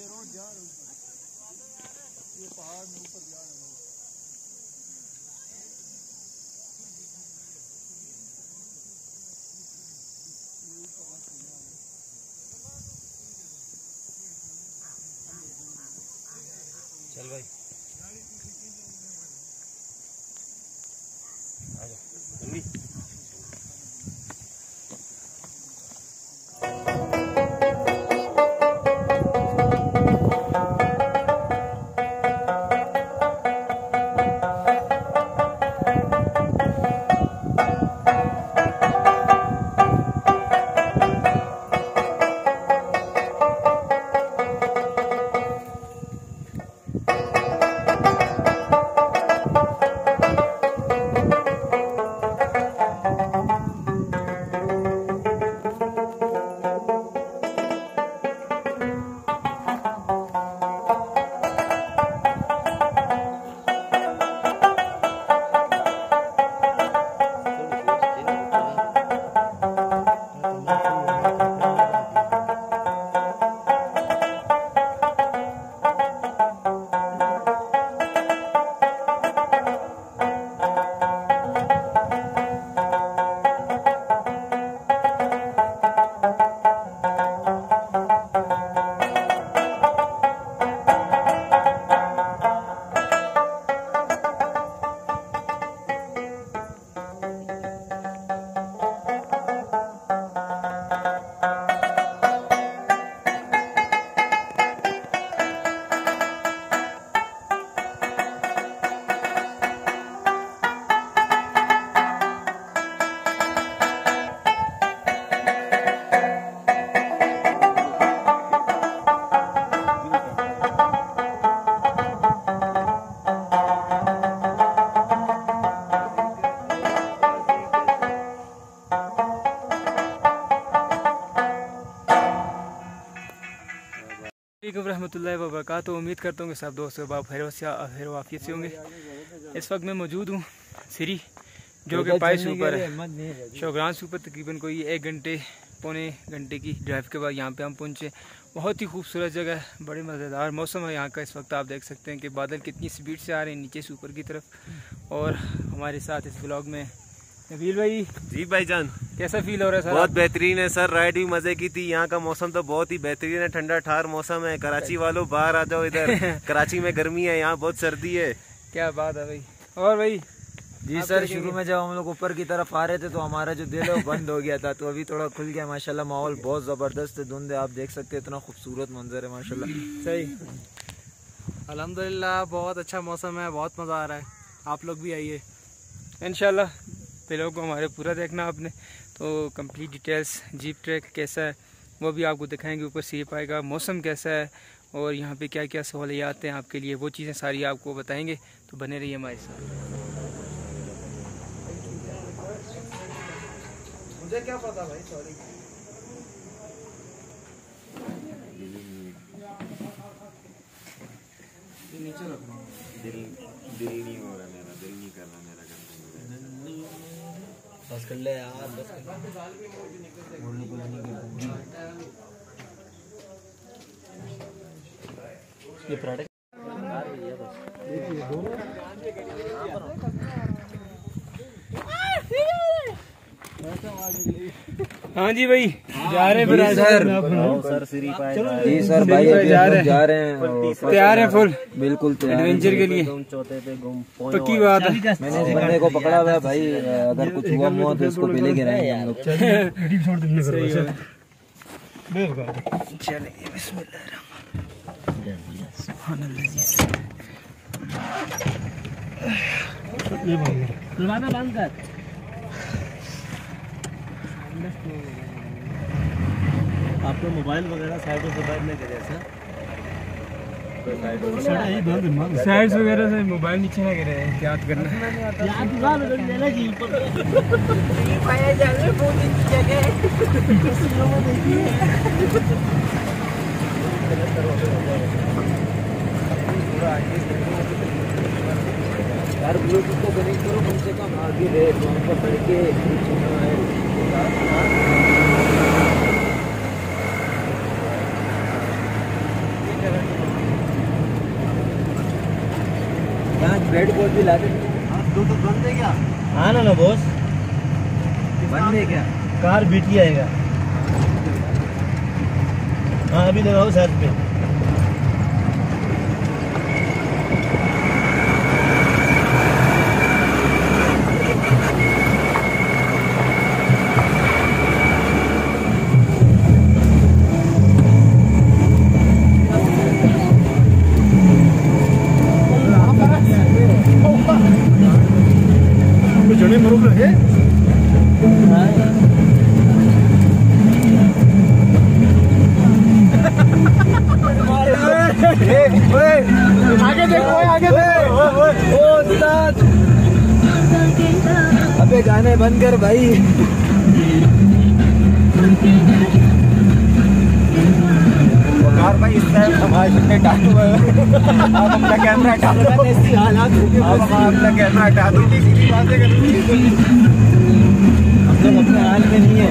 चल रहमतुल्लाहि व बरकातहू उम्मीद करता हूँ कि सब दोस्त बाप खैर वाफियत से होंगे। इस वक्त मैं मौजूद हूँ सिरी जो कि पाइस ऊपर। है शोग्रान से ऊपर तकरीबन कोई एक घंटे पौने घंटे की ड्राइव के बाद यहाँ पे हम पहुँचे। बहुत ही खूबसूरत जगह है बड़े मज़ेदार मौसम है यहाँ का। इस वक्त आप देख सकते हैं कि बादल कितनी स्पीड से आ रहे हैं नीचे से ऊपर की तरफ़। और हमारे साथ इस ब्लॉग में नबील भाई। जी भाई जान कैसा फील हो रहा है सर बहुत बेहतरीन है सर राइड भी मज़े की थी। यहाँ का मौसम तो बहुत ही बेहतरीन है ठंडा ठार मौसम है। कराची वालों बाहर आ जाओ इधर। कराची में गर्मी है यहाँ बहुत सर्दी है। क्या बात है भाई। और भाई जी सर शुरू में जब हम लोग ऊपर की तरफ़ आ रहे थे तो हमारा जो दिल है वो बंद हो गया था। तो अभी थोड़ा खुल गया माशाल्लाह माहौल बहुत ज़बरदस्त है धुंध है। आप देख सकते हैं इतना खूबसूरत मंजर है माशाल्लाह। सही। अल्हम्दुलिल्लाह बहुत अच्छा मौसम है बहुत मज़ा आ रहा है। आप लोग भी आइए। इनशाला ब्लॉग को हमारे पूरा देखना आपने। तो कंप्लीट डिटेल्स जीप ट्रैक कैसा है वो भी आपको दिखाएँगे ऊपर से पाएगा मौसम कैसा है और यहाँ पे क्या क्या सहूलियात हैं आपके लिए वो चीज़ें सारी आपको बताएँगे तो बने रहिए हमारे साथ। मुझे क्या पता भाई सॉरी दिल दिल नहीं हो रहा मेरा दिल नहीं कर रहा मेरा बस कर ले यार बस ये प्रोडक्ट हाँ जी भाई। जा रहे हैं सर। सर श्री पाए जी सर भाई अभी जा रहे हैं। तैयार है फुल? बिल्कुल एडवेंचर के लिए? चौथे पे गुम पक्की बात है। मैंने इस बंदे को पकड़ा हुआ है भाई अगर कुछ हुआ मुआ तो इसको पहले गिराएँगे हम लोग। सही है। आपको मोबाइल वगैरह साइडों से बैठ लेके जैसा साइड्स वगैरह से मोबाइल नीचे ना गिरे याद करना। यार ब्लूटूथ को कनेक्ट करो कम से कम आगे रहे तो हमको सड़के रेड बोल भी ला दे दो तो बंद है क्या? हाँ ना ना बॉस बंद है क्या? कार बीटी आएगा। हाँ अभी लगाओ साथ पे बंद कर भाई। कार भाई इस टाइम हमारे कितने टाटू है। आप अपना कैमरा हटा दो। ऐसी हालात आप अपना कैमरा हटा दो। बातें कर हम लोग अपने हाल में नहीं है।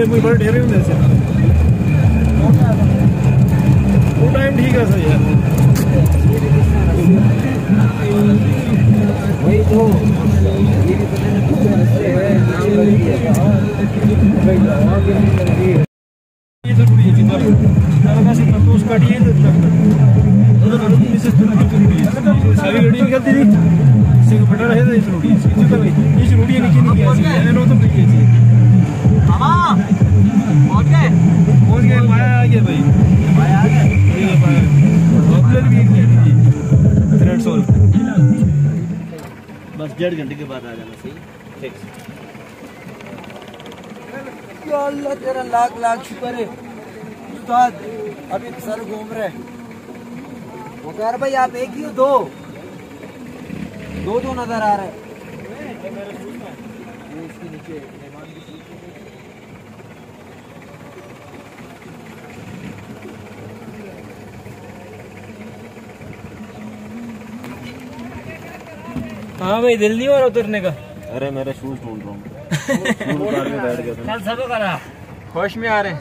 पीछे कोई बड़े ठहरे होने से वो टाइम ठीक है सही है। तो ज़रूरी है जितना सारा का सिर्फ़ तो उसका डी है। से नो तो नहीं पहुँच गए। पाया आ गया भाई। पाया आ गया। पाया। अपने भी है थ्रेड सॉल्व बस डेढ़ घंटे के बाद आ जाना सही? फिक्स या अल्लाह तेरा लाख लाख शुक्र है। उस्ताद अभी सर घूम रहे मुकार भाई आप एक ही हो दो। दो दो नज़र आ रहे हैं ये इसके नीचे मेहमान की सीट है। हाँ भाई दिल नहीं हो रहा उतरने का? अरे मेरे शूज़ ढूंढ रहा हूँ। कल सब करा। होश में आ रहे हैं।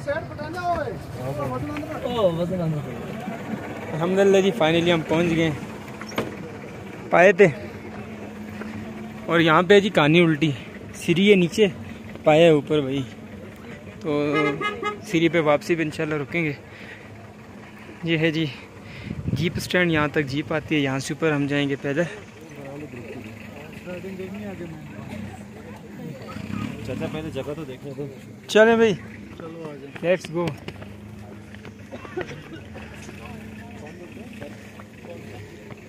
अलहमदिल्ला जी फाइनली हम पहुँच गए। पाए थे। और यहाँ पे जी कहानी उल्टी। सीढ़ी है नीचे पाया है ऊपर भाई। तो सीढ़ी पे वापसी पे इंशाल्लाह रुकेंगे। ये है जी जीप स्टैंड यहाँ तक जीप आती है यहाँ से ऊपर हम जाएँगे पैदल। चाचा पहले जगह तो देखने दो चलें भाई। चलो लेट्स गो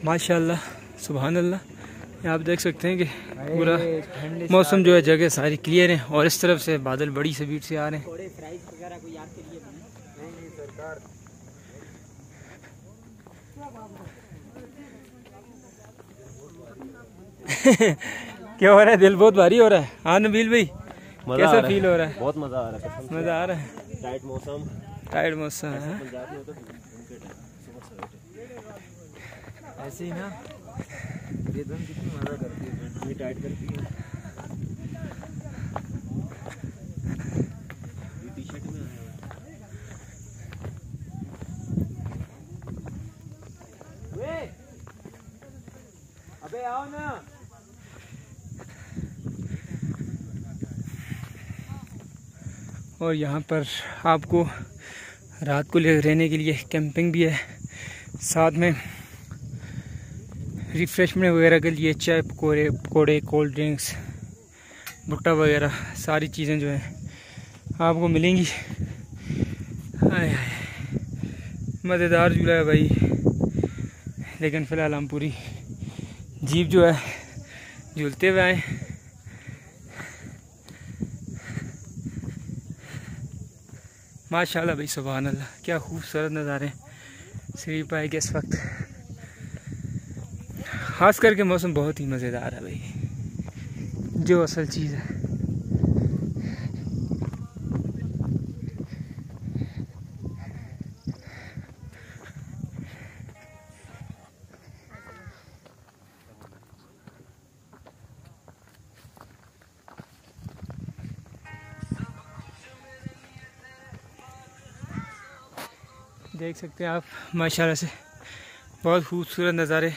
माशाल्लाह सुबहान अल्लाह आप देख सकते हैं कि पूरा मौसम जो है जगह सारी क्लियर है और इस तरफ़ से बादल बड़ी स्पीड से आ रहे हैं। क्या हो रहा है? दिल बहुत भारी हो रहा है। हाँ नबील भाई कैसा फील हो। रहा है? बहुत मज़ा आ रहा है मज़ा आ रहा है। टाइट मौसम। टाइट मौसम है। होता है ऐसे ही ना। ये कितनी मज़ा करती है। टाइट करती है ये टी-शर्ट में आया हुआ है। अबे आओ ना और यहाँ पर आपको रात को ले रहने के लिए कैंपिंग भी है। साथ में रिफ्रेशमेंट वगैरह के लिए चाय पकौड़े पकौड़े कोल्ड ड्रिंक्स भुट्टा वगैरह, सारी चीज़ें जो हैं आपको मिलेंगी। मज़ेदार झूला है भाई। लेकिन फ़िलहाल हम पूरी जीप जो है, झूलते हुए आए। माशाल्लाह भाई सुबहान अल्लाह क्या खूबसूरत नज़ारे हैं श्री पाए के इस वक्त। खास करके मौसम बहुत ही मज़ेदार है भाई। जो असल चीज़ है। देख सकते हैं आप माशाल्लाह से। बहुत खूबसूरत नज़ारे।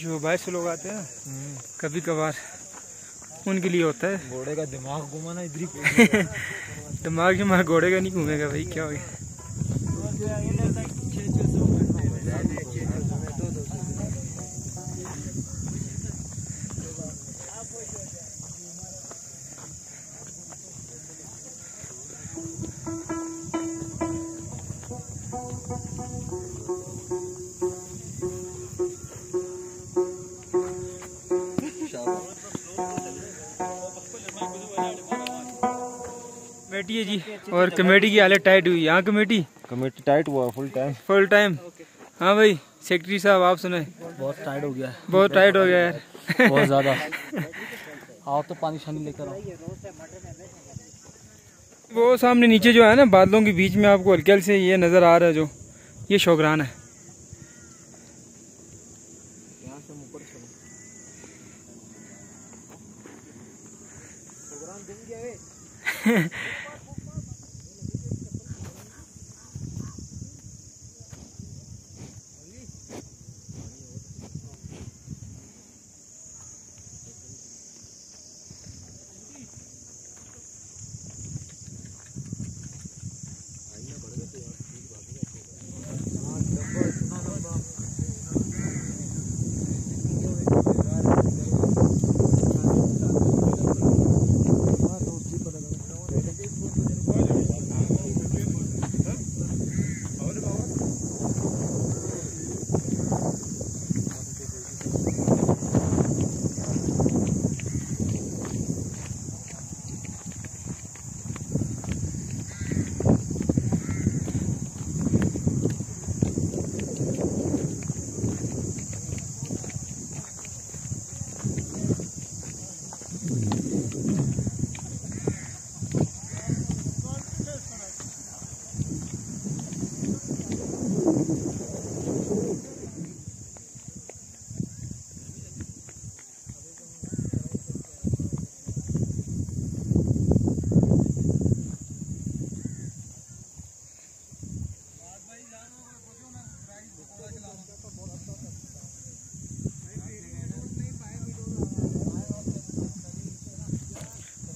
जो बाईस लोग आते हैं कभी कभार उनके लिए होता है। घोड़े का दिमाग घुमाना इधर ही दिमाग ही मार घोड़े का नहीं घूमेगा भाई क्या हो गया? कमेटी है जी। और कमेटी की हालत टाइट हुई। यहाँ कमेटी? कमेटी टाइट हुआ फुल टाइम फुल टाइम हाँ भाई सेक्रेटरी साहब आप सुने बहुत टाइट हो गया बहुत टाइट हो गया यार बहुत ज़्यादा। आओ तो पानी शानी लेकर आओ। वो सामने नीचे जो है ना बादलों के बीच में आपको हल्के हल्के से ये नज़र आ रहा है जो ये शोकरान है।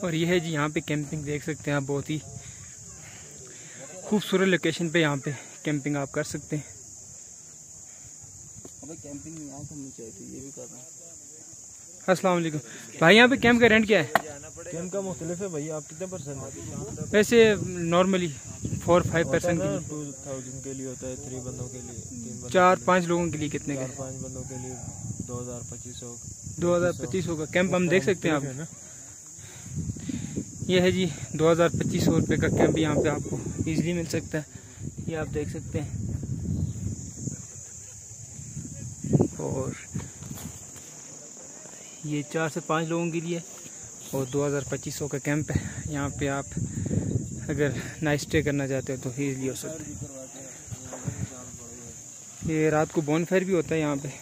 और ये है जी यहाँ पे कैंपिंग देख सकते हैं आप बहुत ही खूबसूरत लोकेशन पे यहाँ पे कैंपिंग आप कर सकते हैं। अबे कैंपिंग यहाँ करनी चाहिए थी ये भी कर रहा हूँ। अस्सलाम वालेकुम। भाई यहाँ पे कैंप का रेंट क्या है? कैम का मुख्तलिफ़ है भाई आप कितने परसेंट वैसे normally four five percent two thousand के लिए होता है थ्री बंदों के लिए चार पाँच लोगों के लिए कितने का चार पाँच बंदों के लिए दो हज़ार पच्चीस सौ दो हज़ार पच्चीस सौ। का कैंप हम देख सकते हैं आप। ये है जी दो हज़ार पच्चीस सौ रुपये का कैंप यहाँ पे आपको इजीली मिल सकता है। ये आप देख सकते हैं। और ये चार से पाँच लोगों के लिए और दो हज़ार पच्चीस सौ का कैंप है। यहाँ पे आप अगर नाइट स्टे करना चाहते हो तो इजीली हो सकता है। ये रात को बोन फायर भी होता है यहाँ पे।